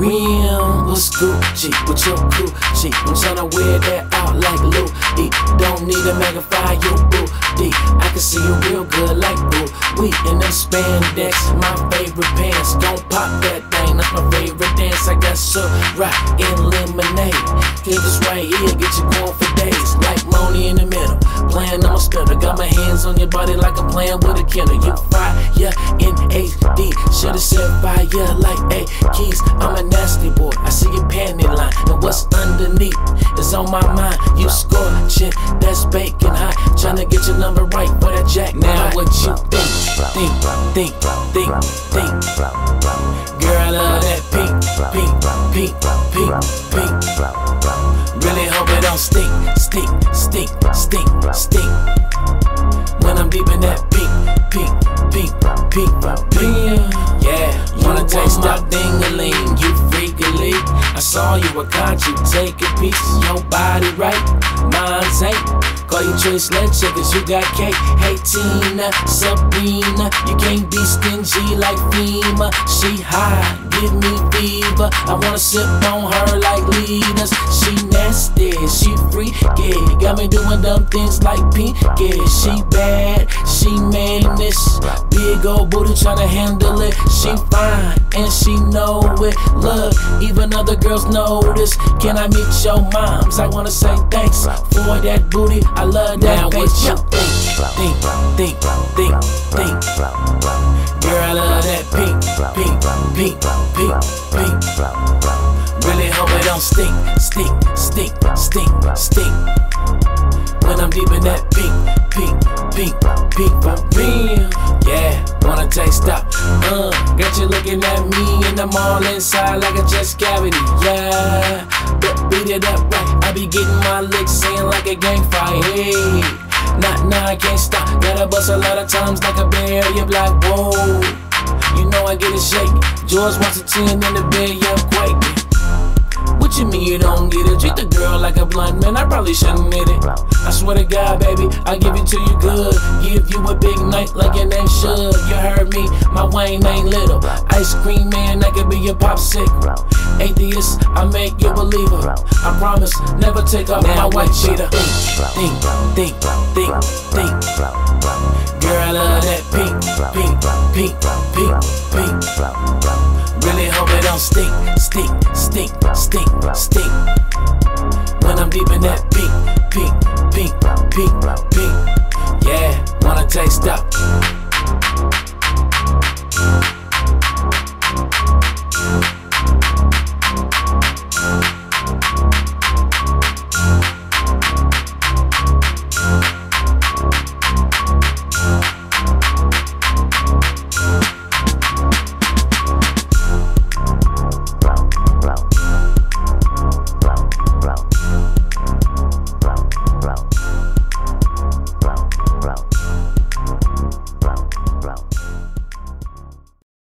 real. What's Gucci with your Gucci? I'm tryna wear that out like Louis. Don't need a magnify your booty. I can see you real good like ooh. We in them spandex, my favorite pants. Don't pop that thing, that's my favorite dance. I got so rock and lemonade. Get this right here, get you going for On your body like I'm playing with a killer. You fire in HD, should've said fire like A keys. I'm a nasty boy. I see your panty line, and what's underneath is on my mind. You scorching, that's baking hot. Tryna get your number right for that jack. Now what you think? Think, think, think, think. Girl, I love that pink, pink, pink, pink, pink. Really hope it don't stink, stink, stink, stink, stink. Pink, pink, pink. Yeah, wanna taste that ding-a-ling, you freakily. I saw you, I caught you, take a piece. Your body right, mine's ain't. Call you Tres Leche, cause you got cake. Hey Tina, Sabrina, you can't be stingy like FEMA. She high, give me fever. I wanna sip on her like leaders. She nasty, she freaky. Got me doing dumb things like pinky. She bad, she madness. Big old booty tryna handle it. She fine and she know it. Look, even other girls notice. Can I meet your moms? I wanna say thanks for that booty. I love that now bitch. What you think, think, think, think, think. Girl, I love that pink, pink, pink, pink, pink. Really hope it don't stink, stink, stink, stink, stink. When I'm deep in that pink, pink, pink, pink, pink. Yeah, wanna taste up. Uh, got you looking at me and I'm all inside like a chest cavity. Yeah, but beat it up right. I be getting my licks in like a gang fight. Hey, nah, nah, I can't stop. Gotta bust a lot of times like a bear. You're whoa. I get it shaky. George wants a 10 in the bed, yeah, I'm quaking. What you mean you don't get it? Treat the girl like a blunt man, I probably shouldn't hit it. I swear to God, baby, I give it to you good. Give you a big night like your name should. You heard me, my Wayne ain't little. Ice cream man, I could be your popsicle. Atheist, I make you believer. I promise, never take off my white cheetah. Think, think, think, think, think pink, pink, pink. Really hope it don't stink, stink, stink, stink, stink. When I'm deep in that pink, pink, pink, pink, pink. Yeah, wanna taste up. flow.